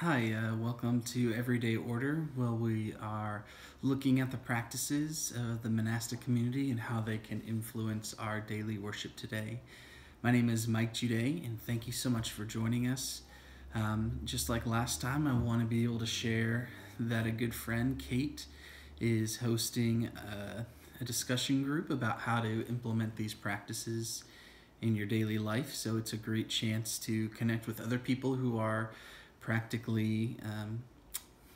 Hi, uh, welcome to Everyday Order. Well, we are looking at the practices of the monastic community and how they can influence our daily worship today. My name is Mike Jude, and thank you so much for joining us. Um, just like last time, I want to be able to share that a good friend, Kate, is hosting a, a discussion group about how to implement these practices in your daily life. So it's a great chance to connect with other people who are practically um,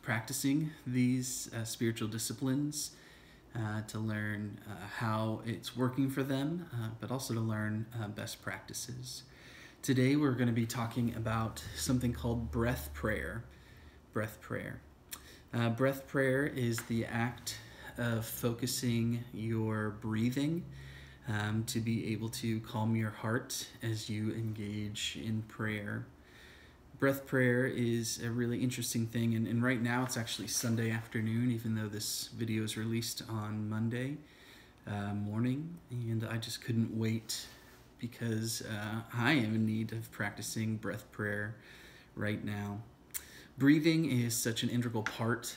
practicing these uh, spiritual disciplines uh, to learn uh, how it's working for them, uh, but also to learn uh, best practices. Today, we're going to be talking about something called breath prayer. Breath prayer. Uh, breath prayer is the act of focusing your breathing um, to be able to calm your heart as you engage in prayer breath prayer is a really interesting thing and, and right now it's actually sunday afternoon even though this video is released on monday uh, morning and i just couldn't wait because uh, i am in need of practicing breath prayer right now. Breathing is such an integral part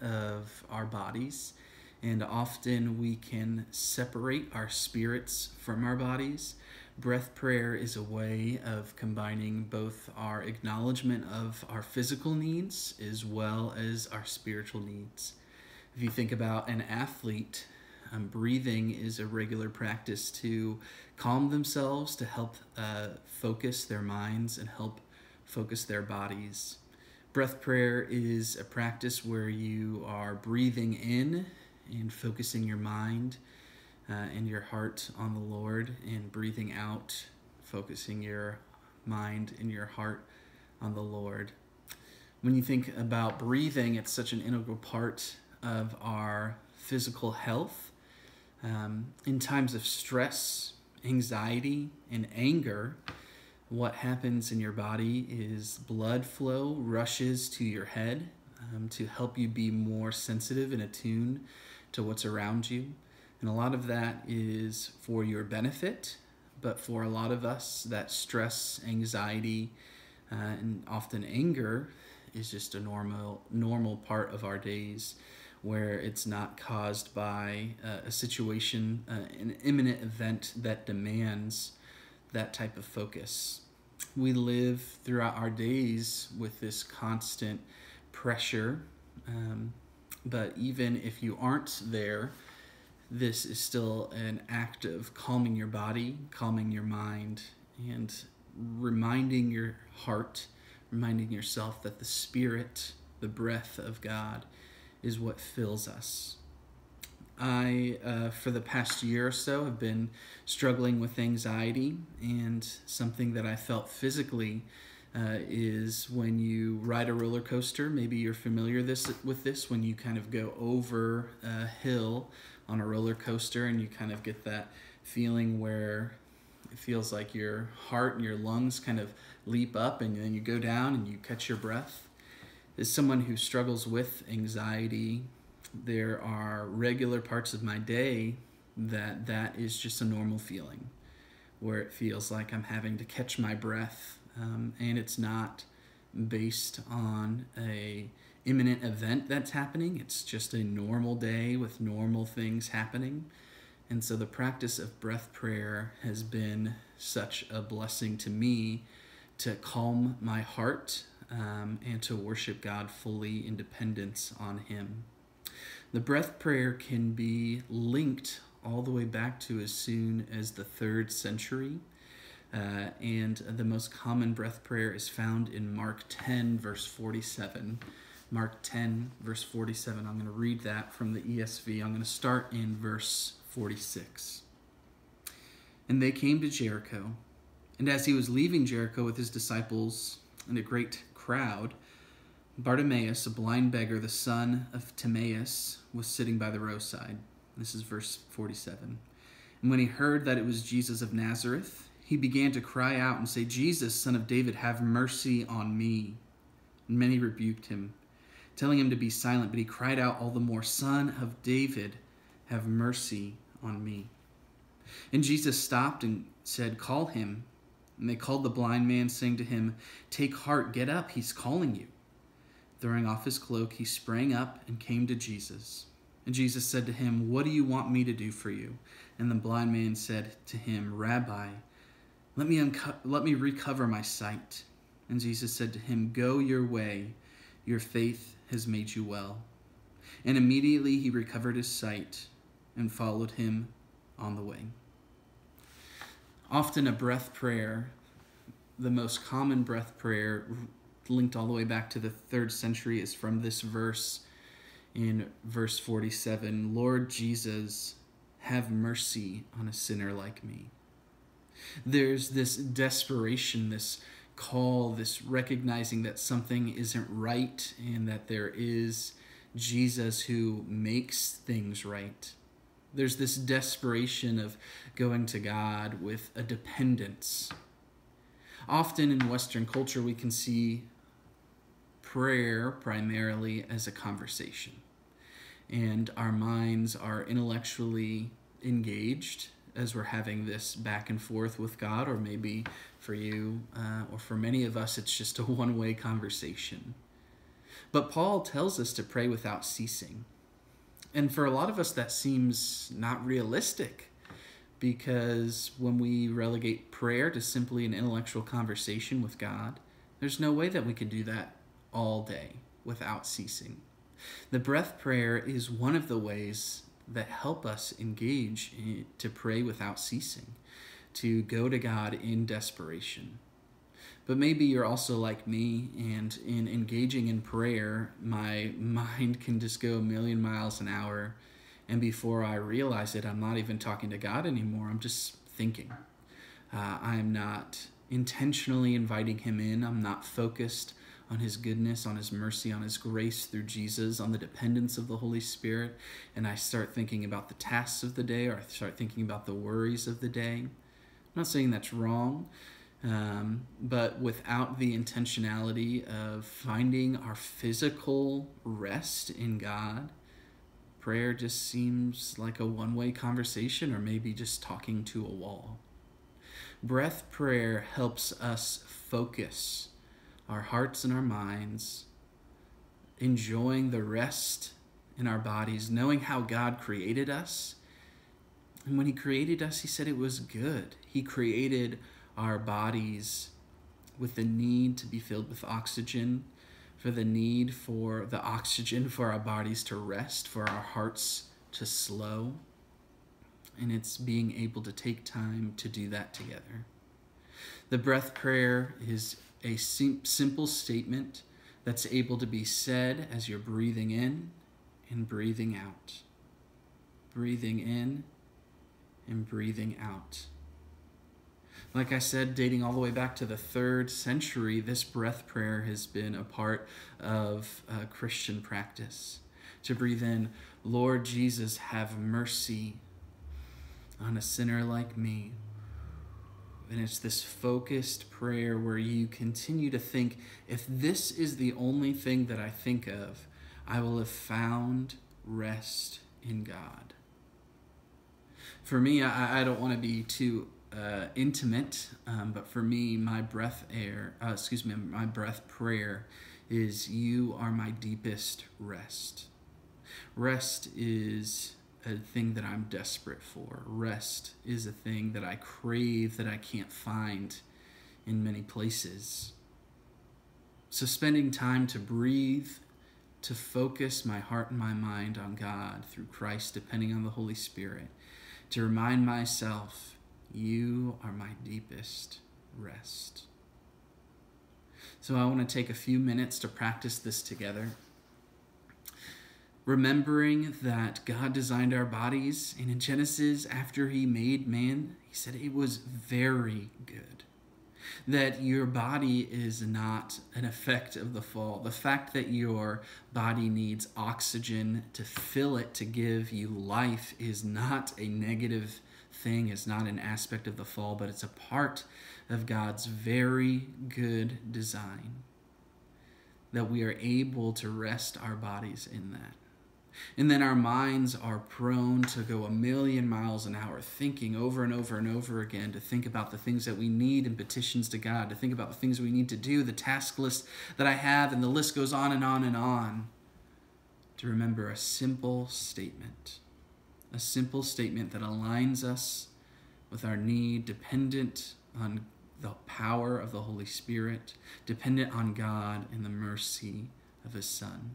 of our bodies and often we can separate our spirits from our bodies breath prayer is a way of combining both our acknowledgement of our physical needs as well as our spiritual needs. If you think about an athlete, um, breathing is a regular practice to calm themselves, to help uh, focus their minds, and help focus their bodies. Breath prayer is a practice where you are breathing in and focusing your mind uh, and your heart on the Lord and breathing out, focusing your mind and your heart on the Lord. When you think about breathing, it's such an integral part of our physical health. Um, in times of stress, anxiety, and anger, what happens in your body is blood flow rushes to your head um, to help you be more sensitive and attuned to what's around you. And a lot of that is for your benefit, but for a lot of us, that stress, anxiety, uh, and often anger is just a normal normal part of our days where it's not caused by uh, a situation, uh, an imminent event that demands that type of focus. We live throughout our days with this constant pressure, um, but even if you aren't there, this is still an act of calming your body, calming your mind, and reminding your heart, reminding yourself that the Spirit, the breath of God, is what fills us. I, uh, for the past year or so, have been struggling with anxiety, and something that I felt physically uh, is when you ride a roller coaster. Maybe you're familiar this with this when you kind of go over a hill on a roller coaster and you kind of get that feeling where it feels like your heart and your lungs kind of leap up and then you go down and you catch your breath. As someone who struggles with anxiety, there are regular parts of my day that that is just a normal feeling where it feels like I'm having to catch my breath um, and it's not based on a imminent event that's happening. It's just a normal day with normal things happening. And so the practice of breath prayer has been such a blessing to me to calm my heart um, and to worship God fully in dependence on Him. The breath prayer can be linked all the way back to as soon as the third century. Uh, and the most common breath prayer is found in Mark 10, verse 47. Mark 10, verse 47. I'm going to read that from the ESV. I'm going to start in verse 46. And they came to Jericho. And as he was leaving Jericho with his disciples and a great crowd, Bartimaeus, a blind beggar, the son of Timaeus, was sitting by the roadside. This is verse 47. And when he heard that it was Jesus of Nazareth, he began to cry out and say, Jesus, son of David, have mercy on me. And many rebuked him telling him to be silent, but he cried out all the more, Son of David, have mercy on me. And Jesus stopped and said, Call him. And they called the blind man, saying to him, Take heart, get up, he's calling you. Throwing off his cloak, he sprang up and came to Jesus. And Jesus said to him, What do you want me to do for you? And the blind man said to him, Rabbi, let me, let me recover my sight. And Jesus said to him, Go your way, your faith has made you well. And immediately he recovered his sight and followed him on the way. Often a breath prayer, the most common breath prayer, linked all the way back to the third century, is from this verse in verse 47 Lord Jesus, have mercy on a sinner like me. There's this desperation, this call, this recognizing that something isn't right and that there is Jesus who makes things right. There's this desperation of going to God with a dependence. Often in Western culture, we can see prayer primarily as a conversation, and our minds are intellectually engaged as we're having this back and forth with God, or maybe for you uh, or for many of us, it's just a one way conversation. But Paul tells us to pray without ceasing. And for a lot of us, that seems not realistic because when we relegate prayer to simply an intellectual conversation with God, there's no way that we could do that all day without ceasing. The breath prayer is one of the ways that help us engage in, to pray without ceasing, to go to God in desperation. But maybe you're also like me, and in engaging in prayer, my mind can just go a million miles an hour. And before I realize it, I'm not even talking to God anymore. I'm just thinking. Uh, I'm not intentionally inviting Him in. I'm not focused on His goodness, on His mercy, on His grace through Jesus, on the dependence of the Holy Spirit. And I start thinking about the tasks of the day, or I start thinking about the worries of the day. I'm not saying that's wrong. Um, but without the intentionality of finding our physical rest in God, prayer just seems like a one way conversation or maybe just talking to a wall. Breath prayer helps us focus our hearts and our minds, enjoying the rest in our bodies, knowing how God created us. And when He created us, He said it was good. He created our bodies with the need to be filled with oxygen, for the need for the oxygen for our bodies to rest, for our hearts to slow. And it's being able to take time to do that together. The breath prayer is a sim- simple statement that's able to be said as you're breathing in and breathing out. Breathing in and breathing out. Like I said, dating all the way back to the third century, this breath prayer has been a part of uh, Christian practice. To breathe in, Lord Jesus, have mercy on a sinner like me. And it's this focused prayer where you continue to think if this is the only thing that I think of, I will have found rest in God. For me, I, I don't want to be too uh, intimate, um, but for me, my breath air, uh, excuse me, my breath prayer is you are my deepest rest. Rest is a thing that I'm desperate for. Rest is a thing that I crave that I can't find in many places. So, spending time to breathe, to focus my heart and my mind on God through Christ, depending on the Holy Spirit, to remind myself you are my deepest rest. So I want to take a few minutes to practice this together. Remembering that God designed our bodies, and in Genesis, after He made man, He said it was very good. That your body is not an effect of the fall. The fact that your body needs oxygen to fill it to give you life is not a negative thing it's not an aspect of the fall, but it's a part of God's very good design. That we are able to rest our bodies in that. And then our minds are prone to go a million miles an hour, thinking over and over and over again to think about the things that we need and petitions to God, to think about the things we need to do, the task list that I have, and the list goes on and on and on. To remember a simple statement, a simple statement that aligns us with our need, dependent on the power of the Holy Spirit, dependent on God and the mercy of His Son.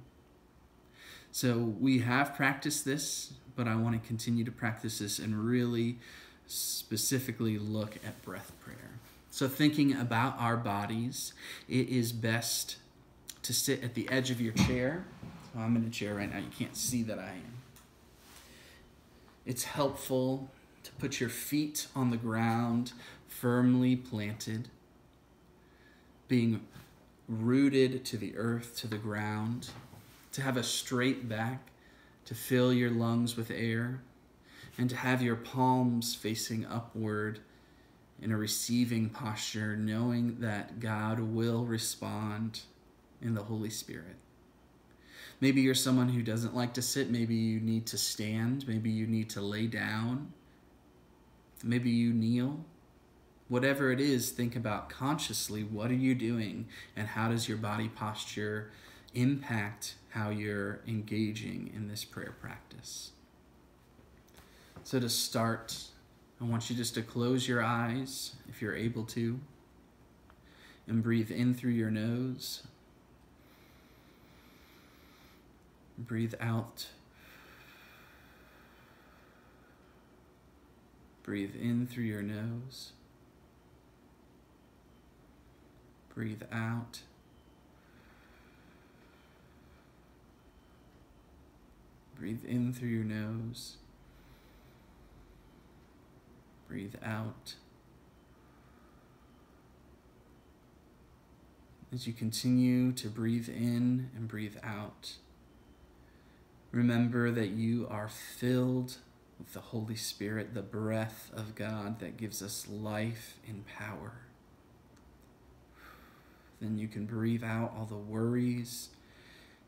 So we have practiced this, but I want to continue to practice this and really specifically look at breath prayer. So, thinking about our bodies, it is best to sit at the edge of your chair. So I'm in a chair right now. You can't see that I am. It's helpful to put your feet on the ground, firmly planted, being rooted to the earth, to the ground to have a straight back, to fill your lungs with air, and to have your palms facing upward in a receiving posture, knowing that God will respond in the Holy Spirit. Maybe you're someone who doesn't like to sit. Maybe you need to stand. Maybe you need to lay down. Maybe you kneel. Whatever it is, think about consciously what are you doing and how does your body posture impact how you're engaging in this prayer practice. So, to start, I want you just to close your eyes if you're able to and breathe in through your nose. Breathe out. Breathe in through your nose. Breathe out. Breathe in through your nose. Breathe out. As you continue to breathe in and breathe out, remember that you are filled with the Holy Spirit, the breath of God that gives us life and power. Then you can breathe out all the worries,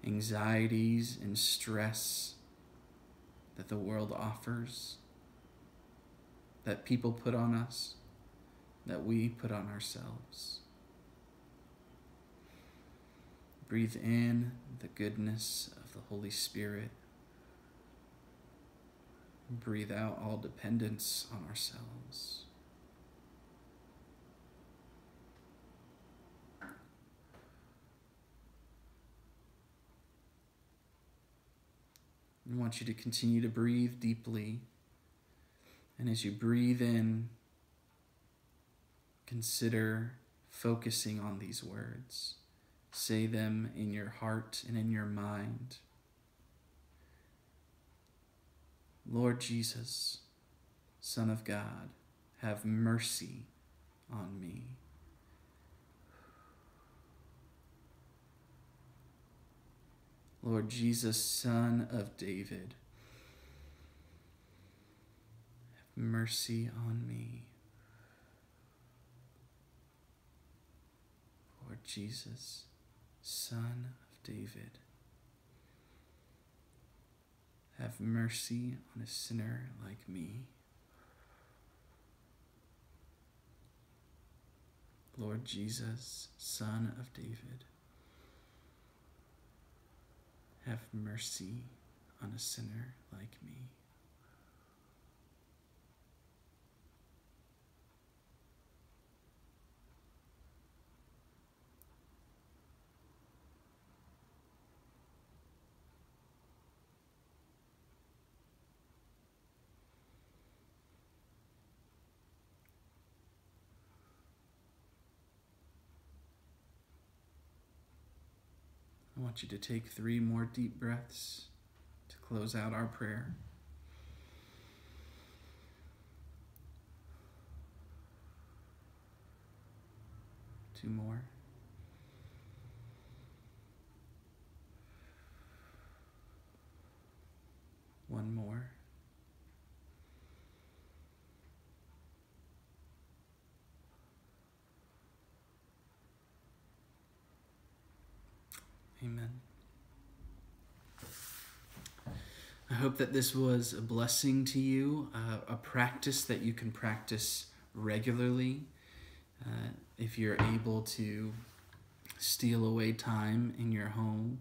anxieties, and stress that the world offers, that people put on us, that we put on ourselves. Breathe in the goodness of the Holy Spirit. Breathe out all dependence on ourselves. I want you to continue to breathe deeply. And as you breathe in, consider focusing on these words. Say them in your heart and in your mind. Lord Jesus, Son of God, have mercy on me. Lord Jesus, Son of David, have mercy on me. Lord Jesus, Son of David, have mercy on a sinner like me. Lord Jesus, Son of David, have mercy on a sinner like me. Want you to take three more deep breaths to close out our prayer. Two more. One more. Amen. I hope that this was a blessing to you, uh, a practice that you can practice regularly. Uh, if you're able to steal away time in your home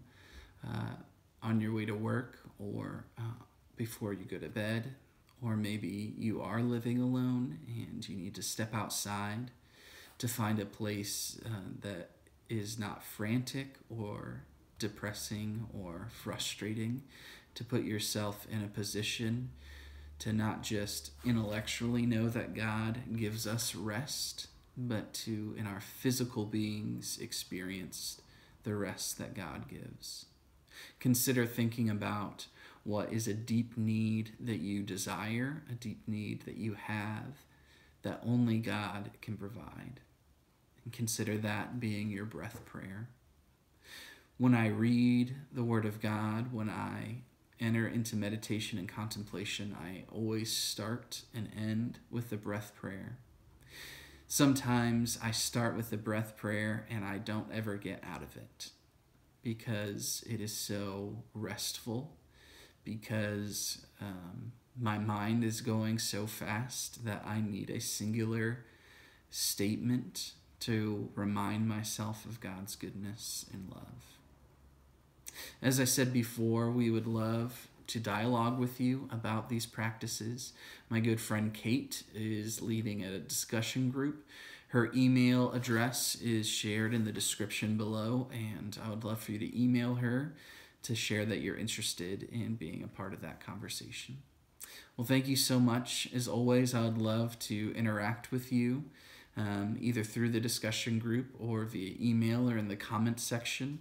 uh, on your way to work or uh, before you go to bed, or maybe you are living alone and you need to step outside to find a place uh, that is not frantic or depressing or frustrating, to put yourself in a position to not just intellectually know that God gives us rest, but to, in our physical beings, experience the rest that God gives. Consider thinking about what is a deep need that you desire, a deep need that you have that only God can provide. And consider that being your breath prayer. When I read the Word of God, when I enter into meditation and contemplation, I always start and end with the breath prayer. Sometimes I start with the breath prayer and I don't ever get out of it because it is so restful, because um, my mind is going so fast that I need a singular statement to remind myself of God's goodness and love. As I said before, we would love to dialogue with you about these practices. My good friend Kate is leading a discussion group. Her email address is shared in the description below, and I would love for you to email her to share that you're interested in being a part of that conversation. Well, thank you so much. As always, I would love to interact with you um, either through the discussion group or via email or in the comments section.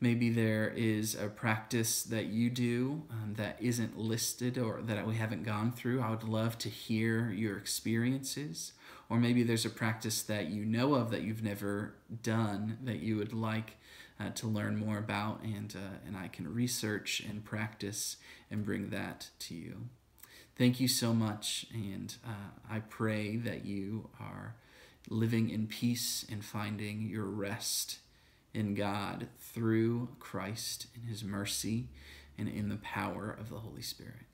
Maybe there is a practice that you do um, that isn't listed or that we haven't gone through. I would love to hear your experiences. Or maybe there's a practice that you know of that you've never done that you would like uh, to learn more about, and, uh, and I can research and practice and bring that to you. Thank you so much, and uh, I pray that you are living in peace and finding your rest in God through Christ in his mercy and in the power of the Holy Spirit.